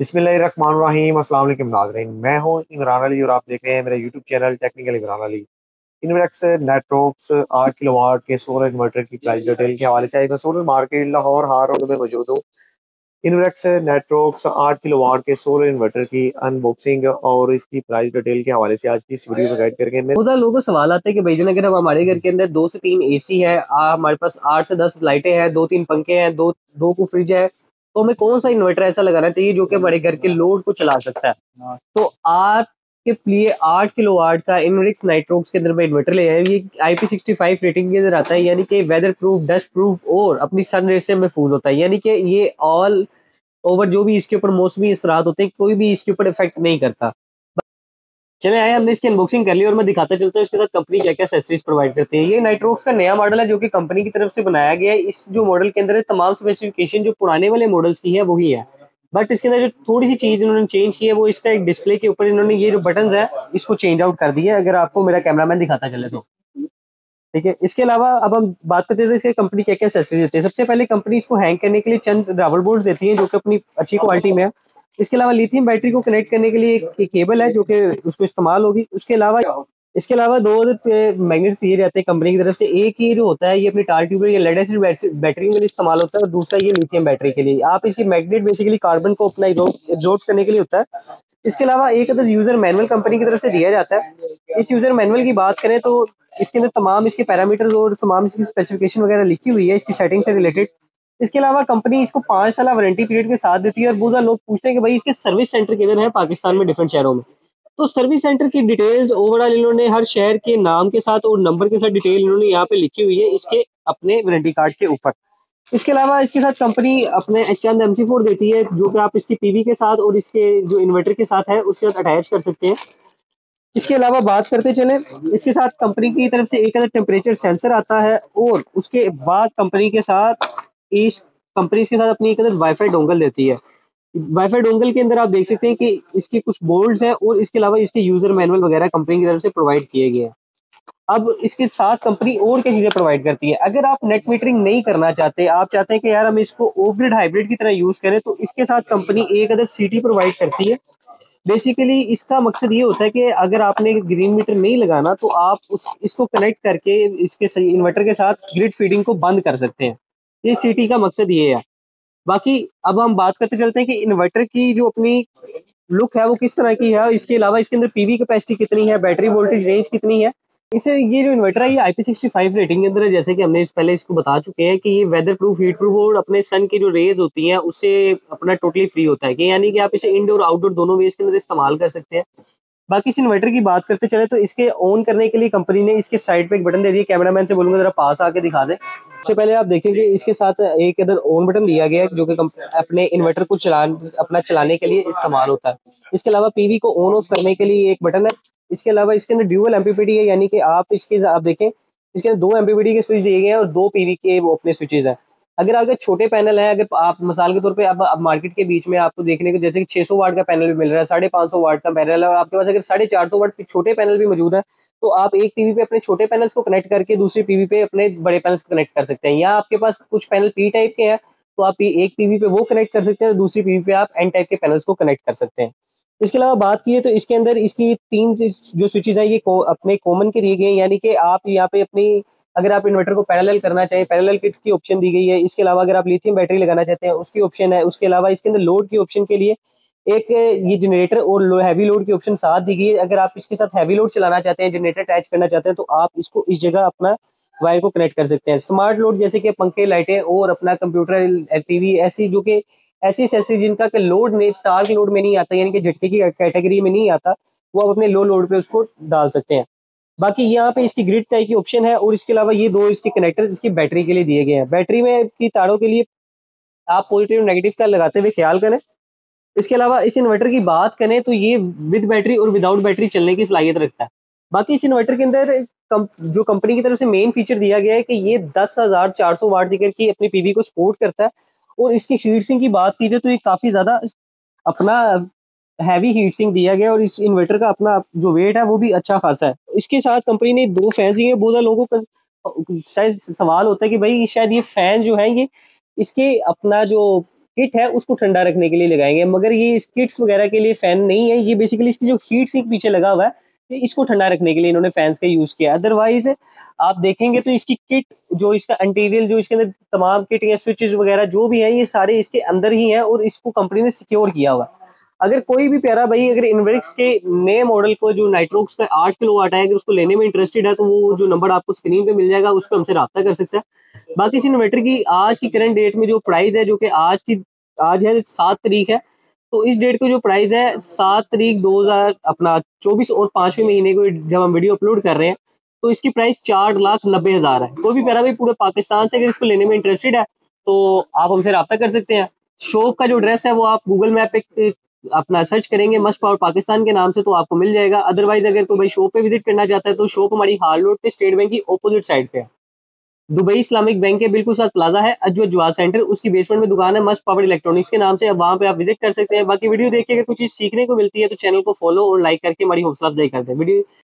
अस्सलाम नाज़रीन। मैं इमरान अली और आप देख रहे हैं channel technical Imran Ali. Invex networks आठ किलोवाट के सोलर इन्वर्टर की प्राइस डिटेल के हवाले से मैं सोलर मार्केट लाहौर, हार रोड में मौजूद इनवेक्स नेटवर्क्स आठ किलोवाट के सोलर इन्वर्टर की अनबॉक्सिंग और इसकी प्राइस डिटेल के हवाले से आज की इस वीडियो में गाइड करके बहुत लोगों सवाल आता है कि भाई अगर हमारे घर के अंदर दो से तीन एसी है हमारे पास आठ से दस लाइटें हैं, दो तीन पंखे हैं, दो दो को फ्रिज है तो हमें कौन सा इन्वर्टर ऐसा लगाना चाहिए जो कि बड़े घर के लोड को चला सकता है? तो आप के लिए आठ किलो वाट का इनविक्स नाइट्रोक्स के अंदर में इन्वर्टर ले आए ये I P sixty five rating के अंदर आता है यानी कि वेदर प्रूफ डस्ट प्रूफ और अपनी सन रेट से महफूज होता है। यानी कि ये ऑल ओवर जो भी इसके ऊपर मौसमी असरात होते हैं कोई भी इसके ऊपर इफ़ेक्ट नहीं करता। चले आए, हमने इसकी अनबॉक्सिंग कर ली और मैं दिखाता चलता हूँ इसके साथ कंपनी क्या क्या एसेसरीज प्रोवाइड करती है। ये नाइट्रोक्स का नया मॉडल है जो कि कंपनी की तरफ़ से बनाया गया है। इस जो मॉडल के अंदर तमाम स्पेसिफिकेशन जो पुराने वाले मॉडल्स की है वही है बट इसके अंदर जो थोड़ी सी चीज़ इन्होंने चेंज की है, वो इसका एक डिस्प्ले के ऊपर इन्होंने ये जो बटन है, इसको चेंज आउट कर दिया है। अगर आपको मेरा कैमरामैन दिखाता चले तो। ठीक है? इसके अलावा अब हम बात करते हैं इसके कंपनी क्या क्या एसेसरीज देती है। सबसे पहले कंपनी इसको हैंग करने के लिए चंद रबर बोर्ड देती है, जो कि अपनी अच्छी क्वालिटी में है। इसके अलावा लिथियम बैटरी को कनेक्ट करने के लिए एक केबल है जो कि उसको इस्तेमाल होगी। उसके अलावा, इसके अलावा दो मैग्नेट्स दिए जाते हैं कंपनी की तरफ़ से। एक ही जो होता है, ये अपनी टार ट्यूब या लेड एसिड बैटरी में इस्तेमाल होता है और दूसरा ये लिथियम बैटरी के लिए। आप इसकी मैग्नेट बेसिकली कार्बन को अपना एब्जॉर्ब करने के लिए होता है। इसके अलावा एक अदर यूज़र मैनुअल कंपनी की तरफ़ से दिया जाता है। इस यूज़र मैनुअल की बात करें तो इसके अंदर तमाम इसके पैरामीटर्स और तमाम इसकी स्पेसिफिकेशन वगैरह लिखी हुई है। इसकी सेटिंग से रिलेटेड इसके अलावा कंपनी इसको पाँच साल वारंटी पीरियड के साथ देती है और बहुत ज़्यादा लोग पूछते हैं कि भाई इसके सर्विस सेंटर किधर है? पाकिस्तान में डिफरेंट शहरों में। तो सर्विस सेंटर की डिटेल्स ओवरऑल इन्होंने हर शहर के नाम के साथ और नंबर के साथ डिटेल इन्होंने यहाँ पे लिखी हुई है इसके अपने वारंटी कार्ड के ऊपर। इसके अलावा इसके साथ कंपनी अपने चंद एम देती है, जो कि आप इसकी पीवी के साथ और इसके जो इन्वर्टर के साथ है, उसके साथ अटैच कर सकते हैं। इसके अलावा बात करते चले, इसके साथ कंपनी की तरफ़ से एक अलग टेम्परेचर सेंसर आता है और उसके बाद कंपनी के साथ इस कंपनी के साथ अपनी एक वाईफाई डोंगल देती है। वाईफाई डोंगल के अंदर आप देख सकते हैं कि इसके कुछ बोल्ट हैं और इसके अलावा इसके यूज़र मैनुअल वगैरह कंपनी की तरफ़ से प्रोवाइड किए गए हैं। अब इसके साथ कंपनी और क्या चीज़ें प्रोवाइड करती है? अगर आप नेट मीटरिंग नहीं करना चाहते, आप चाहते हैं कि यार हम इसको ऑफ़ ग्रिड हाइब्रिड की तरह यूज़ करें तो इसके साथ कंपनी एक अदर सीटी प्रोवाइड करती है। बेसिकली इसका मकसद ये होता है कि अगर आपने ग्रीन मीटर नहीं लगाना तो आप उस, इसको कनेक्ट करके इसके इन्वर्टर के साथ ग्रिड फीडिंग को बंद कर सकते हैं। ये सिटी का मकसद ये है। बाकी अब हम बात करते चलते हैं कि इन्वर्टर की जो अपनी लुक है वो किस तरह की है इसके अलावा इसके अंदर पीवी कैपेसिटी कितनी है बैटरी वोल्टेज रेंज कितनी है। इसे ये जो इन्वर्टर है, ये आई पी रेटिंग के अंदर है। जैसे कि हमने पहले इसको बता चुके हैं कि ये वेदर प्रूफ हीट प्रूफ और अपने सन की जो रेज होती हैं, उससे अपना टोटली फ्री होता है। कि यानी कि आप इसे इंडोर आउटडोर दोनों वेज के अंदर इस्तेमाल कर सकते हैं। बाकी इस इन्वर्टर की बात करते चले तो इसके ऑन करने के लिए कंपनी ने इसके साइड पे एक बटन दे दिया कैमरामैन से बोलूँगा, जरा पास आके दिखा दे। सबसे पहले आप देखेंगे, इसके साथ एक इधर ऑन बटन दिया गया है, जो कि अपने इन्वर्टर को चला अपना चलाने के लिए इस्तेमाल होता है। इसके अलावा पीवी को ऑन ऑफ़ करने के लिए एक बटन है। इसके अलावा इसके अंदर ड्यूअल एमपीपीडी है, यानी कि आप इसके आप देखें, इसके अंदर दो एमपीपीडी के स्विच दिए गए हैं और दो पीवी के वो अपने स्विचेज हैं। अगर अगर छोटे पैनल है, अगर आप मिसाल के तौर पे अब अब मार्केट के बीच में आपको देखने को, जैसे कि 600 वाट का पैनल भी मिल रहा है, साढ़े पाँच सौ वाट का पैनल है, और आपके पास अगर साढ़े चार सौ वाट छोटे पैनल भी मौजूद है तो आप एक पीवी पे अपने छोटे पैनल्स को कनेक्ट करके दूसरे पीवी पे अपने बड़े पैनल्स को कनेक्ट कर सकते हैं। या आपके पास कुछ पैनल पी टाइप के हैं तो आप एक पीवी पे वो कनेक्ट कर सकते हैं, और दूसरी पीवी पे आप एन टाइप के पैनल्स को कनेक्ट कर सकते हैं। इसके अलावा बात की है तो इसके अंदर इसकी तीन जो स्विचेज हैं, ये अपने कॉमन के दिए गए यानी कि आप यहाँ पे अपनी अगर आप इन्वर्टर को पैरेलल करना चाहें पैरेलल किट्स की ऑप्शन दी गई है, इसके अलावा अगर आप लिथियम बैटरी लगाना चाहते हैं, उसकी ऑप्शन है, उसके अलावा इसके अंदर लोड की ऑप्शन के लिए एक, ये जनरेटर और हैवी लोड की ऑप्शन साथ दी गई है। अगर आप इसके साथ हैवी लोड चलाना चाहते हैं जनरेटर अटैच करना चाहते हैं तो आप इसको इस जगह अपना वायर को कनेक्ट कर सकते हैं। स्मार्ट लोड जैसे कि पंखे, लाइटें और अपना कंप्यूटर टीवी ऐसी जो कि, ऐसी एसेसरी जिनका कि लोड में तार के लोड में नहीं आता, यानी कि झटके की कैटेगरी में नहीं आता, वो आप अपने लो लोड पे उसको डाल सकते हैं। बाकी यहाँ पे इसकी ग्रिड टाइप की ऑप्शन है और इसके अलावा ये दो इसके कनेक्टर इसकी बैटरी के लिए दिए गए हैं। बैटरी में की तारों के लिए आप पॉजिटिव नेगेटिव का लगाते हुए ख्याल करें। इसके अलावा इस इन्वर्टर की बात करें तो ये विद बैटरी और विदाउट बैटरी चलने की सलाहियत रखता है। बाकी इस इन्वर्टर के अंदर कम, जो कंपनी की तरफ़ से मेन फीचर दिया गया है कि ये दस हज़ार चार सौ वाट दिकर की अपनी पीवी को सपोर्ट करता है और इसकी हीट सिंह की बात की जाए तो ये काफ़ी ज़्यादा अपना हैवी हीट सिंक दिया गया और इस इन्वर्टर का अपना जो वेट है वो भी अच्छा खासा है। इसके साथ कंपनी ने दो फ़ैन दिए बहुत सारे लोगों का, शायद सवाल होता है कि भाई शायद ये फ़ैन जो है, ये इसके अपना जो किट है, उसको ठंडा रखने के लिए लगाएँगे। मगर ये इस किट्स वगैरह के लिए फ़ैन नहीं है, ये बेसिकली इसकी जो हीट सिंक पीछे लगा हुआ है इसको ठंडा रखने के लिए इन्होंने फैंस का यूज़ किया। अदरवाइज़ आप देखेंगे तो इसकी किट जो इसका अंटीरियल जो इसके अंदर तमाम किट या स्विचेस वगैरह जो भी है, ये सारे इसके अंदर ही है और इसको कंपनी ने सिक्योर किया हुआ है। अगर कोई भी प्यारा भाई अगर इन्वेरिक्स के नए मॉडल को, जो नाइट्रोक्स का आठ किलो वाट है, अगर उसको लेने में इंटरेस्टेड है तो वो जो नंबर आपको स्क्रीन पे मिल जाएगा, उस पर हमसे रब्ता कर सकता है। बाकी इस इन्वर्टर की आज की करंट डेट में जो प्राइस है, जो कि आज की, आज है सात तारीख है तो इस डेट को जो प्राइस है, सात तारीख दो हज़ार, अपना चौबीस और पाँचवें महीने को जब हम वीडियो अपलोड कर रहे हैं तो इसकी प्राइस चार लाख नब्बे हज़ार है। कोई भी प्यारा भाई पूरे पाकिस्तान से अगर इसको लेने में इंटरेस्टेड है तो आप हमसे रब्ता कर सकते हैं। शॉप का जो एड्रेस है, वो आप गूगल मैप पे अपना सर्च करेंगे मस्ट पावर पाकिस्तान के नाम से तो आपको मिल जाएगा। अदरवाइज़ अगर कोई भाई शॉप पे विज़िट करना चाहता है तो शॉप हमारी हाल रोड पे स्टेट बैंक की ऑपोजिट साइड पे है। दुबई इस्लामिक बैंक के बिल्कुल साथ प्लाजा है, अजवा जवाब सेंटर उसकी बेसमेंट में दुकान है मस्ट पावर इलेक्ट्रॉनिक्स के नाम से, अब वहाँ पे आप विज़िट कर सकते हैं। बाकी वीडियो देखिए, अगर कुछ चीज़ सीखने को मिलती है तो चैनल को फॉलो और लाइक करके हमारी हौसला अफजाई करते हैं वीडियो